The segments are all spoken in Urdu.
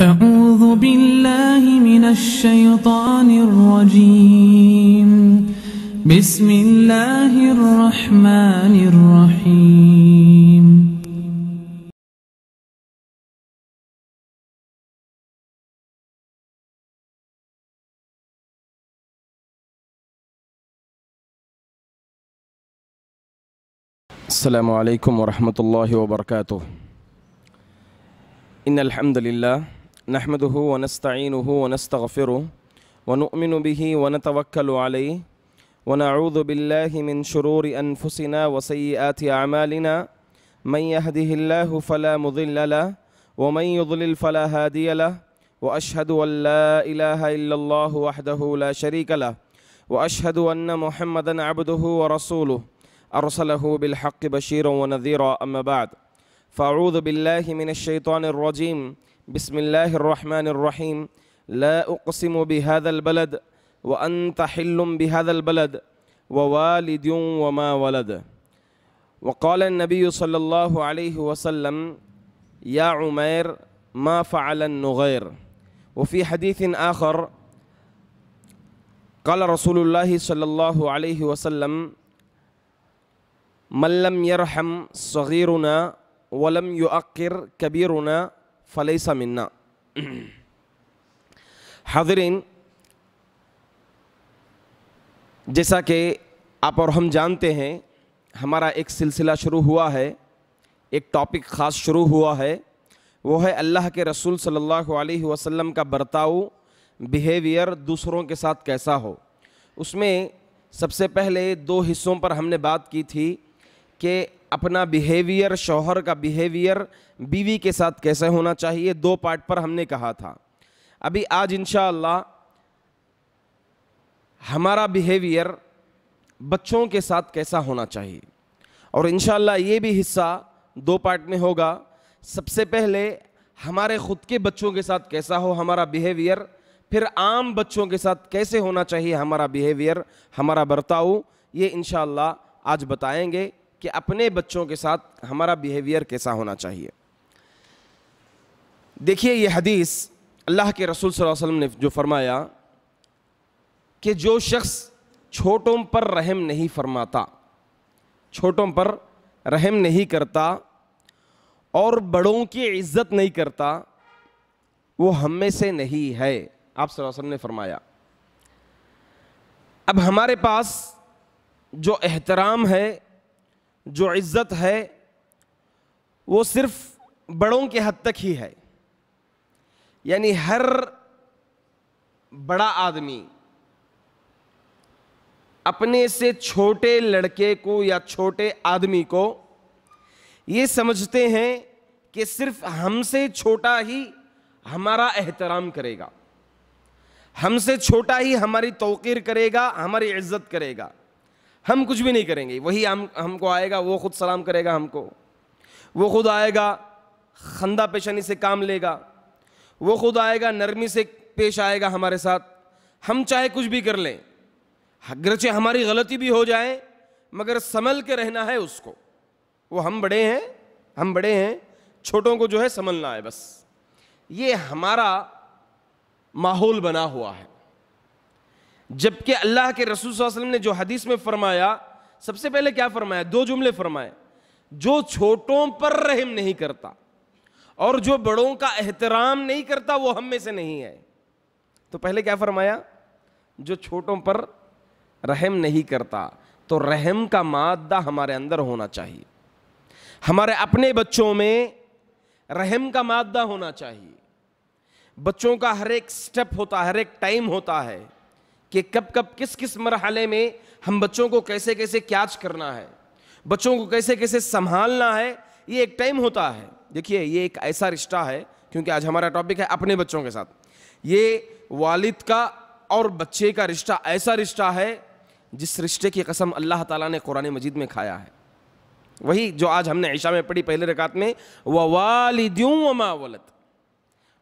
أعوذ بالله من الشيطان الرجيم. بسم الله الرحمن الرحيم. السلام عليكم ورحمة الله وبركاته. إن الحمد لله نحمده ونستعينه ونستغفره ونؤمن به ونتوكل عليه ونعوذ بالله من شرور أنفسنا وسيئات أعمالنا. من يهده الله فلا مضل له ومن يضلل فلا هادي له وأشهد أن لا إله إلا الله وحده لا شريك له وأشهد أن محمدا عبده ورسوله. أرسله بالحق بشيرا ونذيرا أما بعد. فأعوذ بالله من الشيطان الرجيم. بسم الله الرحمن الرحيم. لا أقسم بهذا البلد وأنت حل بهذا البلد ووالد وما ولد. وقال النبي صلى الله عليه وسلم يا عمير ما فعل النغير. وفي حديث آخر قال رسول الله صلى الله عليه وسلم من لم يرحم صغيرنا ولم يؤقر كبيرنا فليس منا. حاضرین، جیسا کہ آپ اور ہم جانتے ہیں، ہمارا ایک سلسلہ شروع ہوا ہے، ایک ٹاپک خاص شروع ہوا ہے، وہ ہے اللہ کے رسول صلی اللہ علیہ وسلم کا برتاؤ بیہیویئر دوسروں کے ساتھ کیسا ہو۔ اس میں سب سے پہلے دو حصوں پر ہم نے بات کی تھی کہ اپنا بیہیویئر شوہر کا بیہیویئر بیوی کے ساتھ کیسے ہونا چاہیے دو پارٹ پر ہم نے کہا تھا۔ ابھی آج انشاءاللہ ہمارا بیہیویئر بچوں کے ساتھ کیسا ہونا چاہیے۔ اور انشاءاللہ یہ بھی حصہ دو پارٹ میں ہوگا۔ سب سے پہلے ہمارے خود کے بچوں کے ساتھ کیسا ہو ہمارا بیہیویئر پھر عام بچوں کے ساتھ کیسے ہونا چاہیے ہمارا بیہیویئر ہمارا برتاؤ، یہ انشاءاللہ آج بتائیں گے۔ کہ اپنے بچوں کے ساتھ ہمارا بیہیویئر کیسا ہونا چاہیے۔ دیکھیے یہ حدیث اللہ کے رسول صلی اللہ علیہ وسلم نے جو فرمایا کہ جو شخص چھوٹوں پر رحم نہیں فرماتا، چھوٹوں پر رحم نہیں کرتا اور بڑوں کی عزت نہیں کرتا، وہ ہم میں سے نہیں ہے۔ آپ صلی اللہ علیہ وسلم نے فرمایا۔ اب ہمارے پاس جو احترام ہے جو عزت ہے، وہ صرف بڑوں کے حد تک ہی ہے۔ یعنی ہر بڑا آدمی اپنے سے چھوٹے لڑکے کو یا چھوٹے آدمی کو یہ سمجھتے ہیں کہ صرف ہم سے چھوٹا ہی ہمارا احترام کرے گا۔ ہم سے چھوٹا ہی ہماری توقیر کرے گا، ہماری عزت کرے گا۔ ہم کچھ بھی نہیں کریں گے۔ وہی ہم ہم کو آئے گا، وہ خود سلام کرے گا ہم کو۔ وہ خود آئے گا، خندہ پیشانی سے کام لے گا۔ وہ خود آئے گا، نرمی سے پیش آئے گا ہمارے ساتھ۔ ہم چاہے کچھ بھی کر لیں۔ اگرچہ ہماری غلطی بھی ہو جائے، مگر سنبھل کے رہنا ہے اس کو۔ وہ ہم بڑے ہیں، ہم بڑے ہیں، چھوٹوں کو جو ہے سنبھلنا ہے بس۔ یہ ہمارا ماحول بنا ہوا ہے۔ جبکہ اللہ کے رسول صلی اللہ علیہ وسلم نے جو حدیث میں فرمایا، سب سے پہلے کیا فرمایا؟ دو جملے فرمائے۔ جو چھوٹوں پر رحم نہیں کرتا اور جو بڑوں کا احترام نہیں کرتا، وہ ہم میں سے نہیں ہے۔ تو پہلے کیا فرمایا؟ جو چھوٹوں پر رحم نہیں کرتا، تو رحم کا مادہ ہمارے اندر ہونا چاہیے۔ ہمارے اپنے بچوں میں رحم کا مادہ ہونا چاہیے۔ بچوں کا ہر ایک سٹیپ ہوتا ہے، ہر ایک ٹائم ہوتا ہے۔ کہ کب کب کس کس مرحلے میں ہم بچوں کو کیسے کیسے کیچ کرنا ہے، بچوں کو کیسے کیسے سنبھالنا ہے، یہ ایک ٹائم ہوتا ہے۔ دیکھیے، یہ ایک ایسا رشتہ ہے، کیونکہ آج ہمارا ٹاپک ہے اپنے بچوں کے ساتھ۔ یہ والد کا اور بچے کا رشتہ ایسا رشتہ ہے جس رشتے کی قسم اللہ تعالیٰ نے قرآن مجید میں کھایا ہے۔ وہی جو آج ہم نے عشاء میں پڑھی پہلے رکعت میں وَوَالِدْيُمْ وَمَا وَلَدْ۔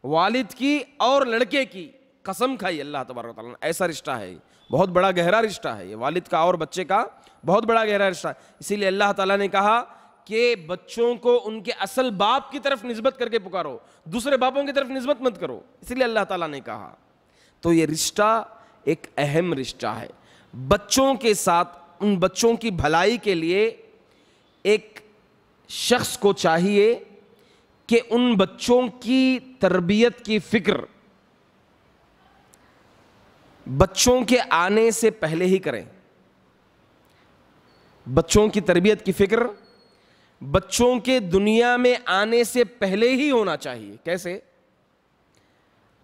والد کی اور لڑکے کی قسم کھائی اللہ تبارک تعالیٰ نے، ایسا رشتہ ہے، بہت بڑا گہرا رشتہ ہے، یہ والد کا اور بچے کا بہت بڑا گہرا رشتہ ہے۔ اسی لیے اللہ تعالیٰ نے کہا کہ بچوں کو ان کے اصل باپ کی طرف نسبت کر کے پکارو، دوسرے باپوں کی طرف نسبت مت کرو۔ اس لیے اللہ تعالیٰ نے کہا۔ تو یہ رشتہ ایک اہم رشتہ ہے۔ بچوں کے ساتھ، ان بچوں کی بھلائی کے لیے ایک شخص کو چاہیے کہ ان بچوں کی تربیت کی فکر بچوں کے آنے سے پہلے ہی کریں۔ بچوں کی تربیت کی فکر، بچوں کے دنیا میں آنے سے پہلے ہی ہونا چاہیے۔ کیسے؟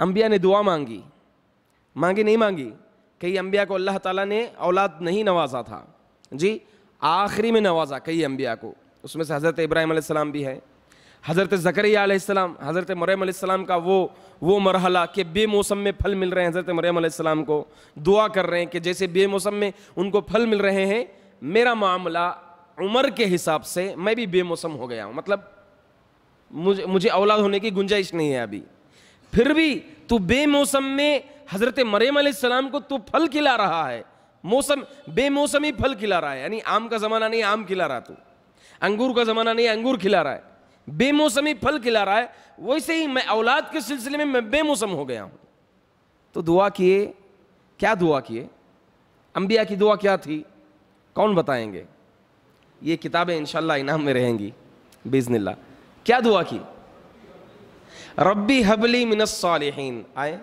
انبیاء نے دعا مانگی۔ مانگی نہیں مانگی؟ کئی انبیاء کو اللہ تعالیٰ نے اولاد نہیں نوازا تھا۔ جی آخری میں نوازا کئی انبیاء کو۔ اس میں سے حضرت ابراہیم علیہ السلام بھی ہے حضرت زکریہ علیہ السلام، حضرت مریم علیہ السلام کا وہ وہ مرحلہ کہ بے موسم میں پھل مل رہے ہیں حضرت مریم علیہ السلام کو۔ دعا کر رہے ہیں کہ جیسے بے موسم میں ان کو پھل مل رہے ہیں، میرا معاملہ عمر کے حساب سے میں بھی بے موسم ہو گیا ہوں۔ مطلب مجھے مجھے اولاد ہونے کی گنجائش نہیں ہے ابھی۔ پھر بھی تو بے موسم میں حضرت مریم علیہ السلام کو تو پھل کھلا رہا ہے۔ موسم، بے موسمی پھل کھلا رہا ہے۔ یعنی آم کا زمانہ نہیں، آم کھلا رہا تو۔ انگور کا زمانہ نہیں، انگور کھلا رہا ہے۔ بے موسمی پھل کھلا رہا ہے، ویسے ہی میں اولاد کے سلسلے میں میں بے موسم ہو گیا ہوں۔ تو دعا کیے، کیا دعا کیے؟ انبیاء کی دعا کیا تھی؟ کون بتائیں گے؟ یہ کتابیں انشاءاللہ انعام میں رہیں گی بزن اللہ۔ کیا دعا کی؟ ربی حبلی من الصالحین۔ آئے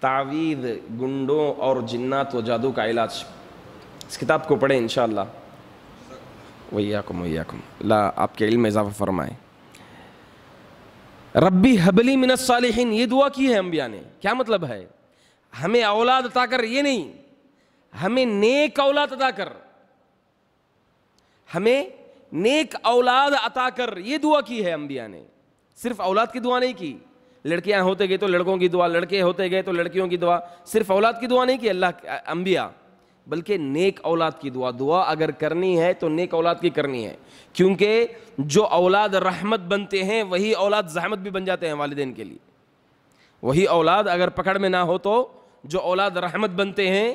تعوید گنڈوں اور جنات و جادو کا علاج۔ اس کتاب کو پڑھیں انشاءاللہ۔ ویاکم ویاکم اللہ آپ کے علم میں اضافہ فرمائے ربی حبلی من الصالحین، یہ دعا کی ہے انبیاء نے. کیا مطلب ہے؟ ہمیں اولاد عطا کر، یہ نہیں. ہمیں نیک اولاد عطا کر. ہمیں نیک اولاد عطا کر، یہ دعا کی ہے انبیاء نے. صرف اولاد کی دعا نہیں کی. لڑکیاں ہوتے گئے تو لڑکوں کی دعا، لڑکے ہوتے گئے تو لڑکیوں کی دعا. صرف اولاد کی دعا نہیں کی، اللہ انبیاء. بلکہ نیک اولاد کی دعا دعا اگر کرنی ہے تو نیک اولاد کی کرنی ہے، کیونکہ جو اولاد رحمت بنتے ہیں، وہی اولاد زحمت بھی بن جاتے ہیں والدین کے لیے۔ وہی اولاد اگر پکڑ میں نہ ہو تو جو اولاد رحمت بنتے ہیں،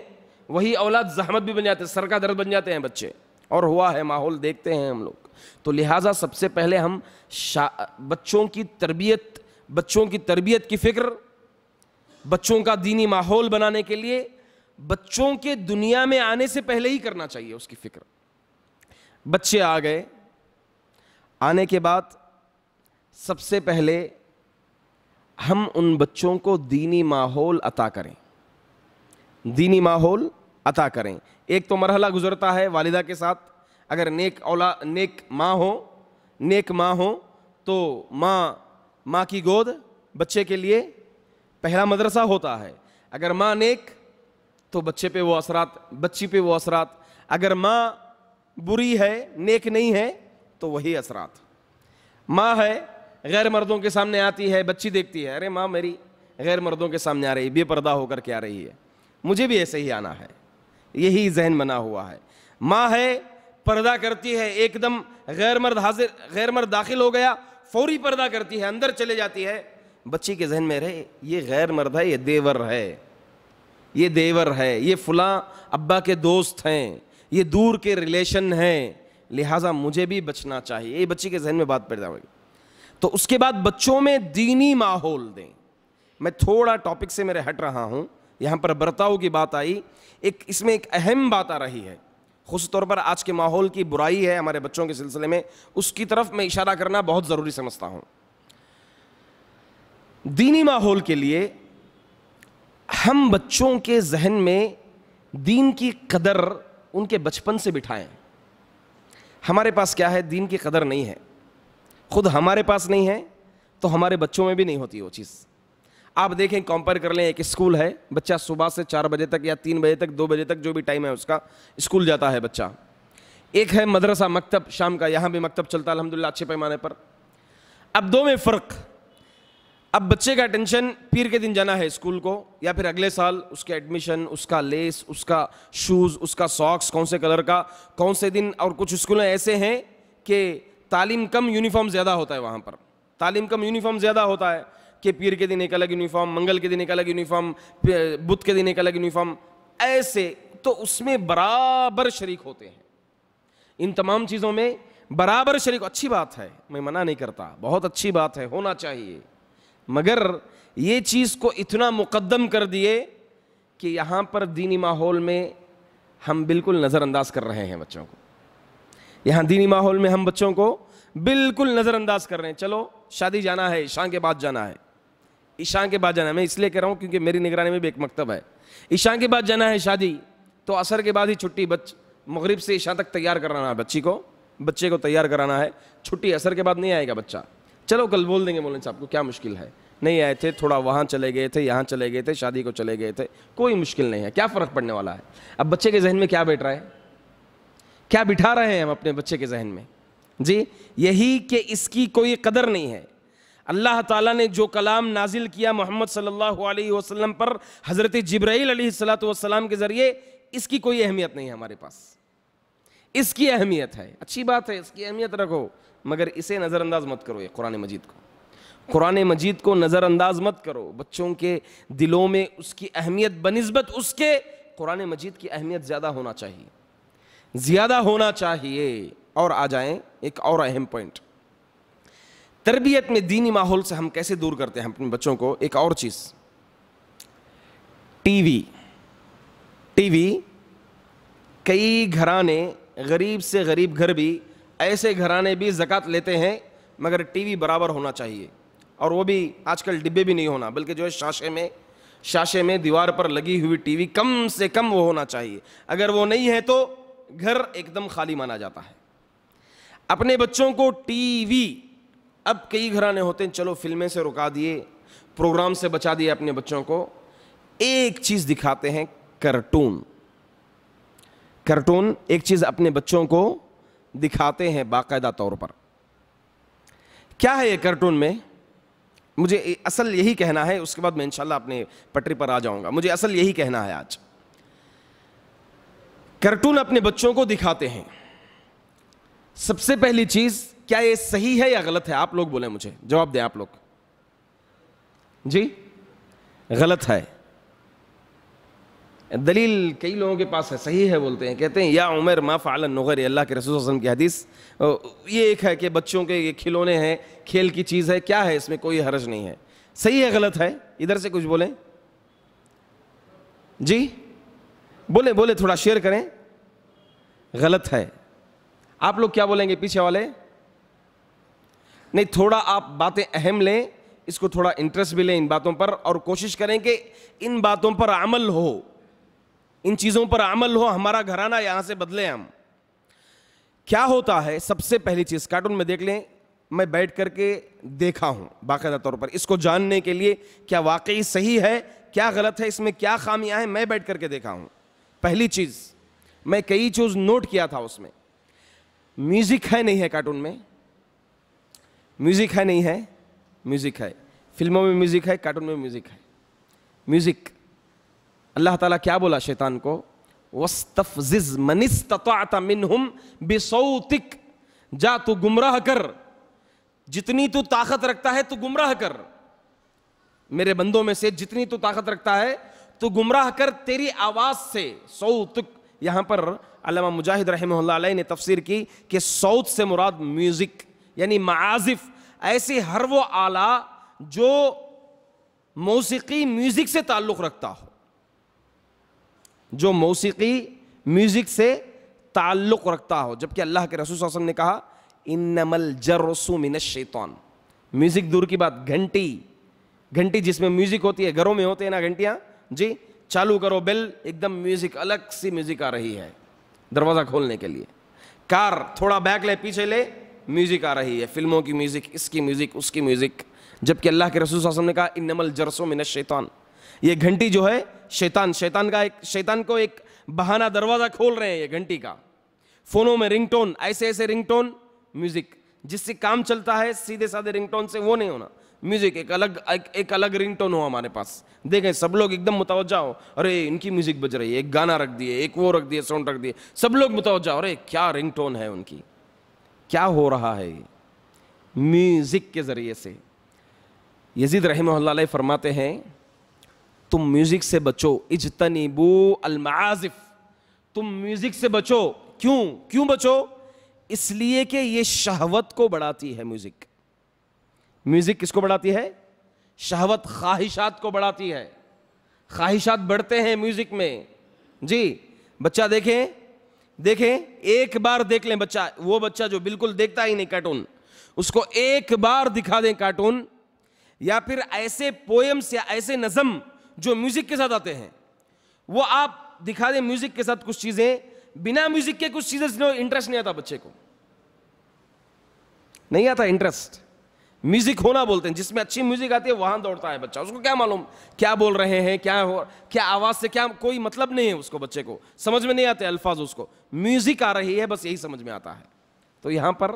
وہی اولاد زحمت بھی بن جاتے ہیں، سر کا درد بن جاتے ہیں بچے۔ اور ہوا ہے، ماحول دیکھتے ہیں ہم لوگ۔ تو لہٰذا سب سے پہلے ہم شا، بچوں کی تربیت، بچوں کی تربیت کی فکر، بچوں کا دینی ماحول بنانے کے لیے بچوں کے دنیا میں آنے سے پہلے ہی کرنا چاہیے اس کی فکر۔ بچے آ گئے۔ آنے کے بعد سب سے پہلے ہم ان بچوں کو دینی ماحول عطا کریں۔ دینی ماحول عطا کریں۔ ایک تو مرحلہ گزرتا ہے والدہ کے ساتھ۔ اگر نیک اولا، نیک ماں ہو، نیک ماں ہو تو ماں ماں کی گود بچے کے لیے پہلا مدرسہ ہوتا ہے۔ اگر ماں نیک تو بچے پہ وہ اثرات، بچی پہ وہ اثرات۔ اگر ماں بری ہے، نیک نہیں ہے، تو وہی اثرات۔ ماں ہے، غیر مردوں کے سامنے آتی ہے، بچی دیکھتی ہے۔ ارے ماں، میری غیر مردوں کے سامنے آ رہی ہے، بے پردہ ہو کر کے آ رہی ہے۔ مجھے بھی ایسے ہی آنا ہے۔ یہی ذہن بنا ہوا ہے۔ ماں ہے، پردہ کرتی ہے، ایک دم غیر مرد حاضر، غیر مرد داخل ہو گیا، فوری پردہ کرتی ہے، اندر چلے جاتی ہے۔ بچی کے ذہن میں رہے، یہ غیر مرد ہے، یہ دیور ہے۔ یہ دیور ہے، یہ فلاں ابا کے دوست ہیں، یہ دور کے ریلیشن ہیں، لہٰذا مجھے بھی بچنا چاہیے۔ یہ بچی کے ذہن میں بات پیدا ہوگی تو اس کے بعد بچوں میں دینی ماحول دیں۔ میں تھوڑا ٹاپک سے میرے ہٹ رہا ہوں۔ یہاں پر برتاؤ کی بات آئی۔ ایک اس میں ایک اہم بات آ رہی ہے۔ خصوص طور پر آج کے ماحول کی برائی ہے ہمارے بچوں کے سلسلے میں۔ اس کی طرف میں اشارہ کرنا بہت ضروری سمجھتا ہوں۔ دینی ماحول کے لیے ہم بچوں کے ذہن میں دین کی قدر ان کے بچپن سے بٹھائیں۔ ہمارے پاس کیا ہے؟ دین کی قدر نہیں ہے۔ خود ہمارے پاس نہیں ہے تو ہمارے بچوں میں بھی نہیں ہوتی وہ چیز۔ آپ دیکھیں، کمپیئر کر لیں، ایک اسکول ہے، بچہ صبح سے چار بجے تک یا تین بجے تک، دو بجے تک جو بھی ٹائم ہے اس کا اسکول جاتا ہے بچہ۔ ایک ہے مدرسہ مکتب، شام کا یہاں بھی مکتب چلتا ہے الحمد للہ اچھے پیمانے پر۔ اب دو میں فرق۔ اب بچے کا ٹینشن پیر کے دن جانا ہے اسکول کو، یا پھر اگلے سال اس کے ایڈمیشن اس کا لیس اس کا شوز اس کا ساکس کون سے کلر کا، کون سے دن، اور کچھ اسکولیں ایسے ہیں کہ تعلیم کم یونیفارم زیادہ ہوتا ہے وہاں پر۔ تعلیم کم یونیفارم زیادہ ہوتا ہے کہ پیر کے دن ایک الگ یونیفارم منگل کے دن ایک الگ یونیفارم بدھ کے دن ایک الگ یونیفارم ایسے۔ تو اس میں برابر شریک ہوتے ہیں۔ ان تمام چیزوں میں برابر شریک، اچھی بات ہے، میں منع نہیں کرتا، بہت اچھی بات ہے، ہونا چاہیے۔ مگر یہ چیز کو اتنا مقدم کر دیے کہ یہاں پر دینی ماحول میں ہم بالکل نظر انداز کر رہے ہیں بچوں کو۔ یہاں دینی ماحول میں ہم بچوں کو بالکل نظر انداز کر رہے ہیں۔ چلو، شادی جانا ہے، عشاء کے بعد جانا ہے۔ عشاء کے بعد جانا ہے۔ میں اس لیے کہہ رہا ہوں کیونکہ میری نگرانی میں بھی ایک مکتب ہے۔ عشاء کے بعد جانا ہے شادی، تو عصر کے بعد ہی چھٹی بچ، مغرب سے عشاء تک تیار کرانا ہے بچی کو۔ بچے کو تیار کرانا ہے۔ چھٹی عصر کے بعد نہیں آئے گا بچہ۔ چلو کل بول دیں گے مولن صاحب کو، کیا مشکل ہے؟ نہیں آئے تھے، تھوڑا وہاں چلے گئے تھے، یہاں چلے گئے تھے، شادی کو چلے گئے تھے، کوئی مشکل نہیں ہے۔ کیا فرق پڑنے والا ہے؟ اب بچے کے ذہن میں کیا بیٹھ رہا ہے؟ کیا بٹھا رہے ہیں ہم اپنے بچے کے ذہن میں؟ جی یہی کہ اس کی کوئی قدر نہیں ہے۔ اللہ تعالیٰ نے جو کلام نازل کیا محمد صلی اللہ علیہ وسلم پر حضرت جبرائیل علیہ السلاۃ والسلام کے ذریعے، اس کی کوئی اہمیت نہیں ہے ہمارے پاس۔ اس کی اہمیت ہے۔ اچھی بات ہے، اس کی اہمیت رکھو۔ مگر اسے نظر انداز مت کرو یہ قرآن مجید کو۔ قرآن مجید کو نظر انداز مت کرو۔ بچوں کے دلوں میں اس کی اہمیت بنسبت اس کے قرآن مجید کی اہمیت زیادہ ہونا چاہیے۔ زیادہ ہونا چاہیے۔ اور آ جائیں ایک اور اہم پوائنٹ تربیت میں دینی ماحول سے ہم کیسے دور کرتے ہیں اپنے بچوں کو؟ ایک اور چیز۔ T V. ٹی وی کئی گھرانے غریب سے غریب گھر بھی ایسے گھرانے بھی زکوٰۃ لیتے ہیں مگر ٹی وی برابر ہونا چاہیے اور وہ بھی آج کل ڈبے بھی نہیں ہونا، بلکہ جو ہے شاشے میں شاشے میں دیوار پر لگی ہوئی ٹی وی کم سے کم وہ ہونا چاہیے۔ اگر وہ نہیں ہے تو گھر ایک دم خالی مانا جاتا ہے۔ اپنے بچوں کو ٹی وی اب کئی گھرانے ہوتے ہیں، چلو فلمیں سے رکا دیے، پروگرام سے بچا دیے اپنے بچوں کو۔ ایک چیز دکھاتے ہیں کرٹون کرٹون ایک چیز اپنے بچوں کو دکھاتے ہیں باقاعدہ طور پر۔ کیا ہے یہ کرٹون میں؟ مجھے اصل یہی کہنا ہے، اس کے بعد میں انشاءاللہ اپنے پٹری پر آ جاؤں گا۔ مجھے اصل یہی کہنا ہے آج۔ کرٹون اپنے بچوں کو دکھاتے ہیں۔ سب سے پہلی چیز، کیا یہ صحیح ہے یا غلط ہے؟ آپ لوگ بولیں مجھے۔ جواب دیں آپ لوگ۔ جی؟ غلط ہے۔ دلیل کئی لوگوں کے پاس ہے، صحیح ہے بولتے ہیں، کہتے ہیں، یا عمر ما فعل النغر اللہ کے رسول وسلم کی حدیث۔ یہ ایک ہے کہ بچوں کے یہ کھلونے ہیں، کھیل کی چیز ہے، کیا ہے، اس میں کوئی حرج نہیں ہے۔ صحیح ہے، غلط ہے؟ ادھر سے کچھ بولیں۔ جی؟ بولے بولے تھوڑا شیئر کریں۔ غلط ہے۔ آپ لوگ کیا بولیں گے پیچھے والے؟ نہیں، تھوڑا آپ باتیں اہم لیں، اس کو تھوڑا انٹرسٹ بھی لیں ان باتوں پر، اور کوشش کریں کہ ان باتوں پر عمل ہو۔ ان چیزوں پر عمل ہو، ہمارا گھرانہ یہاں سے بدلیں ہم۔ کیا ہوتا ہے، سب سے پہلی چیز، کارٹون میں دیکھ لیں، میں بیٹھ کر کے دیکھا ہوں باقاعدہ طور پر۔ اس کو جاننے کے لیے کیا واقعی صحیح ہے، کیا غلط ہے، اس میں کیا خامیاں ہیں، میں بیٹھ کر کے دیکھا ہوں۔ پہلی چیز، میں کئی چیز نوٹ کیا تھا اس میں۔ میوزک ہے نہیں ہے کارٹون میں۔ میوزک ہے نہیں ہے، میوزک ہے۔ فلموں میں میوزک ہے، کارٹون میں میوزک ہے۔ میوزک۔ اللہ تعالیٰ کیا بولا شیطان کو؟ وَاسْتَفْزِزْ مَنِ اسْتَطَعْتَ مِنْهُمْ بِصَوْتِكْ۔ جا تو گمراہ کر۔ جتنی تو طاقت رکھتا ہے تو گمراہ کر۔ میرے بندوں میں سے جتنی تو طاقت رکھتا ہے تو گمراہ کر تیری آواز سے۔ سوتک یہاں پر علامہ مجاہد رحمہ اللہ علیہ نے تفسیر کی کہ سوت سے مراد میوزک یعنی معازف۔ ایسے ہر وہ آلہ جو موسیقی میوزک سے تعلق رکھتا ہو۔ جو موسیقی میوزک سے تعلق رکھتا ہو۔ جبکہ اللہ کے رسول صلی اللہ علیہ وسلم نے کہا انما الجرس من الشیطان. میوزک دور کی بات، گھنٹی گھنٹی جس میں میوزک ہوتی ہے، گھروں میں ہوتے ہیں نا گھنٹیاں؟ جی چالو کرو بیل ایک دم میوزک الگ سی میوزک آ رہی ہے دروازہ کھولنے کے لیے۔ کار، تھوڑا بیک لے، پیچھے لے میوزک آ رہی ہے۔ فلموں کی میوزک اس کی میوزک اس کی میوزک جبکہ اللہ کے رسول صلی اللہ علیہ وسلم نے کہا انما الجرس من الشیطان. یہ گھنٹی جو ہے، شیطان شیطان کا ایک، شیطان کو ایک بہانہ دروازہ کھول رہے ہیں یہ گھنٹی کا۔ فونوں میں رنگ ٹون، ایسے ایسے رنگ ٹون، میوزک۔ جس سے کام چلتا ہے، سیدھے سادھے رنگ ٹون سے وہ نہیں ہونا۔ میوزک ایک الگ ایک الگ رنگ ٹون ہو ہمارے پاس۔ دیکھیں، سب لوگ ایک دم متوجہ ہو ارے، ان کی میوزک بج رہی ہے، ایک گانا رکھ دیے، ایک وہ رکھ دیے، ساؤنڈ رکھ دیے۔ سب لوگ متوجہ ارے، کیا رنگ ٹون ہے ان کی؟ کیا ہو رہا ہے؟ میوزک کے ذریعے سے۔ یزید رحمہ اللہ علیہ فرماتے ہیں تم میوزک سے بچو۔ اجتنبو المعازف۔ تم میوزک سے بچو۔ کیوں؟ کیوں بچو؟ اس لیے کہ یہ شہوت کو بڑھاتی ہے میوزک میوزک کس کو بڑھاتی ہے؟ شہوت خواہشات کو بڑھاتی ہے۔ خواہشات بڑھتے ہیں میوزک میں۔ جی بچہ دیکھیں۔ دیکھیں، ایک بار دیکھ لیں بچہ۔ وہ بچہ جو بالکل دیکھتا ہی نہیں کارٹون۔ اس کو ایک بار دکھا دیں کارٹون۔ یا پھر ایسے پوئمس یا ایسے نظم جو میوزک کے ساتھ آتے ہیں۔ وہ آپ دکھا دیں میوزک کے ساتھ کچھ چیزیں، بنا میوزک کے کچھ چیزیں انٹرسٹ نہیں آتا بچے کو۔ نہیں آتا انٹرسٹ میوزک ہونا بولتے ہیں، جس میں اچھی میوزک آتی ہے، وہاں دوڑتا ہے بچہ۔ اس کو کیا معلوم؟ کیا بول رہے ہیں، کیا ہو، کیا آواز سے، کیا کوئی مطلب نہیں ہے اس کو بچے کو۔ سمجھ میں نہیں آتے الفاظ اس کو۔ میوزک آ رہی ہے، بس یہی سمجھ میں آتا ہے۔ تو یہاں پر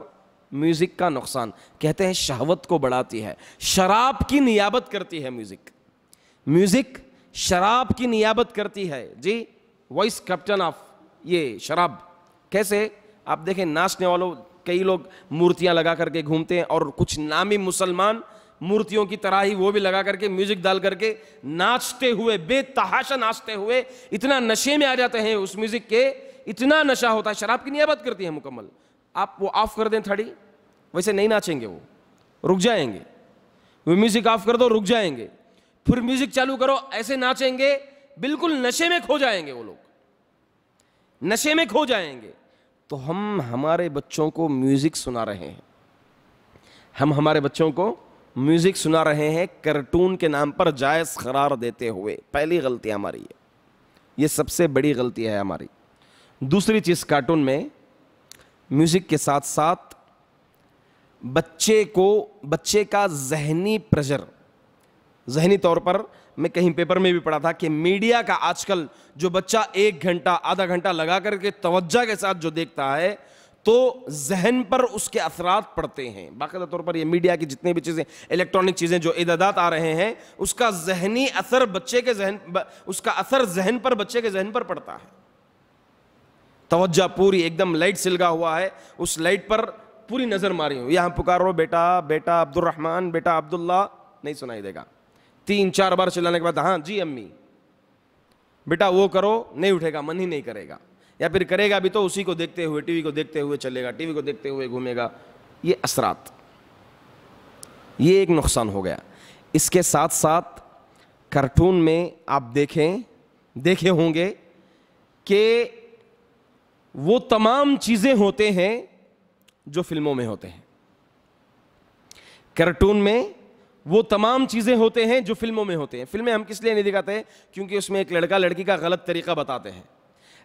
میوزک کا نقصان، کہتے ہیں شہوت کو بڑھاتی ہے۔ شراب کی نیابت کرتی ہے میوزک میوزک شراب کی نیابت کرتی ہے۔ جی وائس کیپٹن آف یہ شراب۔ کیسے؟ آپ دیکھیں، ناچنے والوں کئی لوگ مورتیاں لگا کر کے گھومتے ہیں اور کچھ نامی مسلمان مورتیوں کی طرح ہی وہ بھی لگا کر کے میوزک ڈال کر کے ناچتے ہوئے، بے تحاشا ناچتے ہوئے اتنا نشے میں آ جاتے ہیں اس میوزک کے۔ اتنا نشہ ہوتا ہے، شراب کی نیابت کرتی ہے مکمل۔ آپ وہ آف کر دیں تھڑی، ویسے نہیں ناچیں گے وہ، رک جائیں گے۔ وہ میوزک آف کر دو، رک جائیں گے۔ پھر میوزک چالو کرو، ایسے ناچیں گے، بالکل نشے میں کھو جائیں گے وہ لوگ۔ نشے میں کھو جائیں گے۔ تو ہم ہمارے بچوں کو میوزک سنا رہے ہیں۔ ہم ہمارے بچوں کو میوزک سنا رہے ہیں کرٹون کے نام پر جائز قرار دیتے ہوئے۔ پہلی غلطی ہماری ہے۔ یہ سب سے بڑی غلطی ہے ہماری۔ دوسری چیز کارٹون میں میوزک کے ساتھ ساتھ بچے کو، بچے کا ذہنی پریشر ذہنی طور پر میں کہیں پیپر میں بھی پڑھا تھا کہ میڈیا کا آج کل جو بچہ ایک گھنٹہ، آدھا گھنٹہ لگا کر کے توجہ کے ساتھ جو دیکھتا ہے، تو ذہن پر اس کے اثرات پڑتے ہیں۔ باقاعدہ طور پر یہ میڈیا کی جتنی بھی چیزیں، الیکٹرانک چیزیں جو اعدادات آ رہے ہیں، اس کا ذہنی اثر بچے کے ذہن اس کا اثر ذہن پر بچے کے ذہن پر پڑتا ہے۔ توجہ پوری ایک دم لائٹ سلگا ہوا ہے۔ اس لائٹ پر پوری نظر ماری ہوں یہاں پکارو، بیٹا بیٹا عبد الرحمان بیٹا عبداللہ نہیں سنائی دے گا۔ تین چار بار چلانے کے بعد ہاں جی امی۔ بیٹا، وہ کرو، نہیں اٹھے گا، من ہی نہیں کرے گا۔ یا پھر کرے گا بھی تو اسی کو دیکھتے ہوئے، ٹی وی کو دیکھتے ہوئے چلے گا، ٹی وی کو دیکھتے ہوئے گھومے گا۔ یہ اثرات۔ یہ ایک نقصان ہو گیا۔ اس کے ساتھ ساتھ کارٹون میں آپ دیکھیں، دیکھے ہوں گے کہ وہ تمام چیزیں ہوتے ہیں جو فلموں میں ہوتے ہیں۔ کارٹون میں وہ تمام چیزیں ہوتے ہیں جو فلموں میں ہوتے ہیں۔ فلمیں ہم کس لیے نہیں دکھاتے؟ کیونکہ اس میں ایک لڑکا لڑکی کا غلط طریقہ بتاتے ہیں۔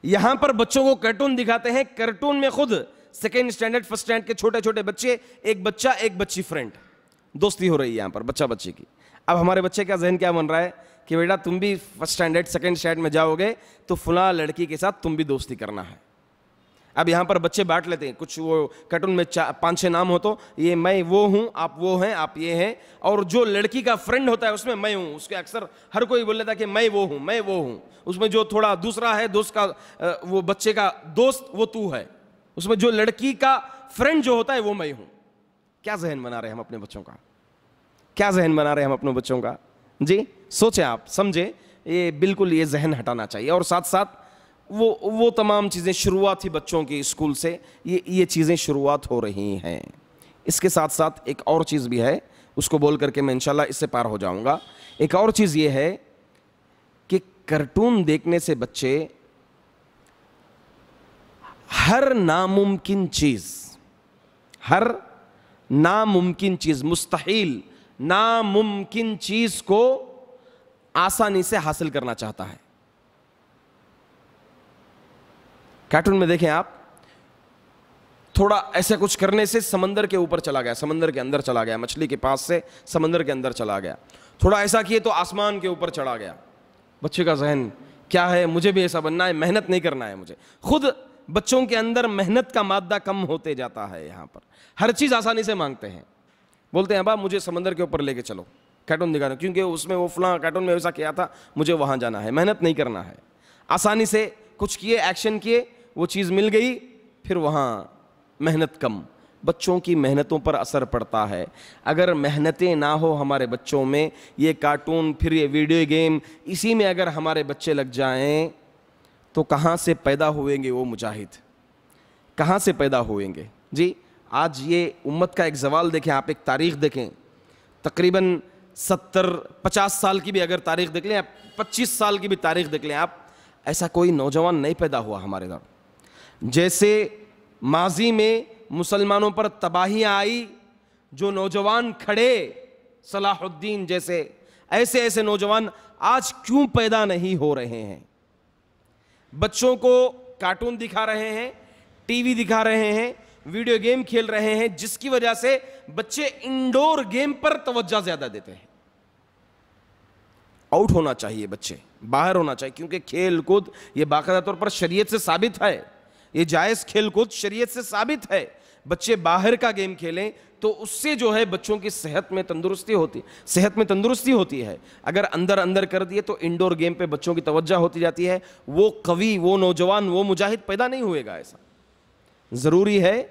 یہاں پر بچوں کو کارٹون دکھاتے ہیں۔ کارٹون میں خود سیکنڈ اسٹینڈرڈ فرسٹ اسٹینڈ کے چھوٹے چھوٹے بچے، ایک بچہ، ایک بچی فرینڈ دوستی ہو رہی ہے یہاں پر، بچہ بچی کی۔ اب ہمارے بچے کا ذہن کیا بن رہا ہے؟ کہ بیٹا تم بھی فرسٹ اسٹینڈرڈ سیکنڈ اسٹینڈرڈ میں جاؤ گے تو فلاں لڑکی کے ساتھ تم بھی دوستی کرنا ہے۔ اب یہاں پر بچے بانٹ لیتے ہیں، کچھ وہ کٹن میں پانچ چھ نام ہو تو یہ میں وہ ہوں، آپ وہ ہیں، آپ یہ ہیں۔ اور جو لڑکی کا فرینڈ ہوتا ہے، اس میں میں ہوں۔ اس کے اکثر ہر کوئی بول لیتا ہے کہ میں وہ ہوں، میں وہ ہوں۔ اس میں جو تھوڑا دوسرا ہے، دوست کا وہ بچے کا دوست، وہ تو ہے۔ اس میں جو لڑکی کا فرینڈ جو ہوتا ہے، وہ میں ہوں۔ کیا ذہن بنا رہے ہیں ہم اپنے بچوں کا؟ کیا ذہن بنا رہے ہیں ہم اپنے بچوں کا؟ جی سوچیں آپ، سمجھیں۔ یہ بالکل یہ ذہن ہٹانا چاہیے۔ اور ساتھ ساتھ وہ وہ تمام چیزیں شروعات تھی بچوں کی اسکول سے یہ یہ چیزیں شروعات ہو رہی ہیں۔ اس کے ساتھ ساتھ ایک اور چیز بھی ہے، اس کو بول کر کے میں انشاءاللہ اس سے پار ہو جاؤں گا۔ ایک اور چیز یہ ہے کہ کرٹون دیکھنے سے بچے ہر ناممکن چیز، ہر ناممکن چیز، مستحیل ناممکن چیز کو آسانی سے حاصل کرنا چاہتا ہے۔ کارٹون میں دیکھیں آپ، تھوڑا ایسا کچھ کرنے سے سمندر کے اوپر چلا گیا، سمندر کے اندر چلا گیا، مچھلی کے پاس سے سمندر کے اندر چلا گیا۔ تھوڑا ایسا کیے تو آسمان کے اوپر چڑھا گیا۔ بچے کا ذہن کیا ہے؟ مجھے بھی ایسا بننا ہے، محنت نہیں کرنا ہے مجھے۔ خود بچوں کے اندر محنت کا مادہ کم ہوتے جاتا ہے یہاں پر۔ ہر چیز آسانی سے مانگتے ہیں۔ بولتے ہیں، ابا، مجھے سمندر کے اوپر لے کے چلو۔ کارٹون دکھانا کیونکہ اس میں وہ فلاں کارٹون میں ایسا کیا تھا، مجھے وہاں جانا ہے، محنت نہیں کرنا ہے۔ آسانی سے کچھ کیے، ایکشن کیے وہ چیز مل گئی، پھر وہاں محنت کم۔ بچوں کی محنتوں پر اثر پڑتا ہے۔ اگر محنتیں نہ ہو ہمارے بچوں میں، یہ کارٹون، پھر یہ ویڈیو گیم، اسی میں اگر ہمارے بچے لگ جائیں، تو کہاں سے پیدا ہوئیں گے وہ مجاہد؟ کہاں سے پیدا ہوئیں گے؟ جی آج یہ امت کا ایک زوال دیکھیں، آپ ایک تاریخ دیکھیں۔ تقریباً ستر، پچاس سال کی بھی اگر تاریخ دیکھ لیں پچیس سال کی بھی تاریخ دیکھ لیں، آپ، ایسا کوئی نوجوان نہیں پیدا ہوا ہمارے ادھر جیسے ماضی میں مسلمانوں پر تباہیاں آئی، جو نوجوان کھڑے، صلاح الدین جیسے ایسے ایسے نوجوان آج کیوں پیدا نہیں ہو رہے ہیں؟ بچوں کو کارٹون دکھا رہے ہیں، ٹی وی دکھا رہے ہیں، ویڈیو گیم کھیل رہے ہیں، جس کی وجہ سے بچے انڈور گیم پر توجہ زیادہ دیتے ہیں۔ آؤٹ ہونا چاہیے بچے، باہر ہونا چاہیے، کیونکہ کھیل کود یہ باقاعدہ طور پر شریعت سے ثابت ہے۔ یہ جائز کھیل کود شریعت سے ثابت ہے۔ بچے باہر کا گیم کھیلیں تو اس سے جو ہے بچوں کی صحت میں تندرستی ہوتی، صحت میں تندرستی ہوتی ہے۔ اگر اندر اندر کر دیے تو انڈور گیم پہ بچوں کی توجہ ہوتی جاتی ہے۔ وہ قوی، وہ نوجوان، وہ مجاہد پیدا نہیں ہوئے گا ایسا۔ ضروری ہے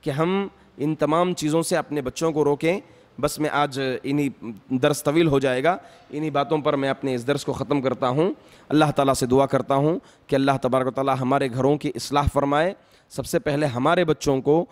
کہ ہم ان تمام چیزوں سے اپنے بچوں کو روکیں۔ بس میں آج انہی درس طویل ہو جائے گا۔ انہی باتوں پر میں اپنے اس درس کو ختم کرتا ہوں۔ اللہ تعالیٰ سے دعا کرتا ہوں کہ اللہ تبارک و تعالیٰ ہمارے گھروں کی اصلاح فرمائے۔ سب سے پہلے ہمارے بچوں کو،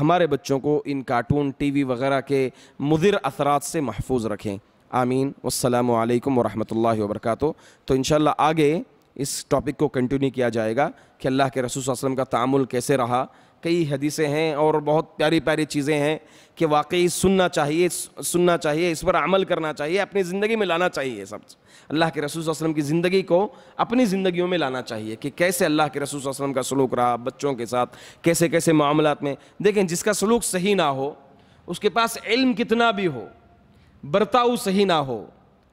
ہمارے بچوں کو ان کارٹون، ٹی وی وغیرہ کے مضر اثرات سے محفوظ رکھیں۔ آمین۔ والسلام علیکم ورحمۃ اللہ وبرکاتہ۔ تو انشاءاللہ آگے اس ٹاپک کو کنٹینیو کیا جائے گا کہ اللہ کے رسول صلی اللہ علیہ وسلم کا تعامل کیسے رہا۔ کئی حدیثیں ہیں اور بہت پیاری پیاری چیزیں ہیں کہ واقعی سننا چاہیے سننا چاہیے، اس پر عمل کرنا چاہیے، اپنی زندگی میں لانا چاہیے سب۔ اللہ کے رسول صلی اللہ علیہ وسلم کی زندگی کو اپنی زندگیوں میں لانا چاہیے کہ کیسے اللہ کے رسول صلی اللہ علیہ وسلم کا سلوک رہا، بچوں کے ساتھ، کیسے کیسے معاملات میں۔ دیکھیں، جس کا سلوک صحیح نہ ہو، اس کے پاس علم کتنا بھی ہو، برتاؤ صحیح نہ ہو،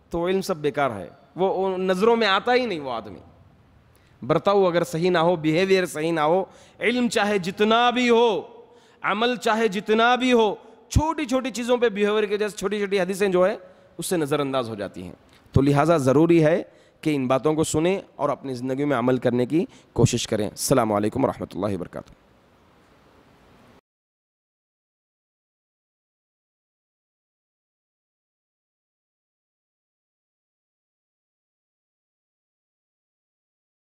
تو علم سب بیکار ہے۔ وہ نظروں میں آتا ہی نہیں وہ آدمی۔ برتاؤ اگر صحیح نہ ہو بیہیویئر صحیح نہ ہو، علم چاہے جتنا بھی ہو، عمل چاہے جتنا بھی ہو، چھوٹی چھوٹی چیزوں پہ بیہیویئر کے جیسے چھوٹی چھوٹی حدیثیں جو ہے اس سے نظر انداز ہو جاتی ہیں۔ تو لہٰذا ضروری ہے کہ ان باتوں کو سنیں اور اپنی زندگی میں عمل کرنے کی کوشش کریں۔ السلام علیکم ورحمۃ اللہ وبرکاتہ۔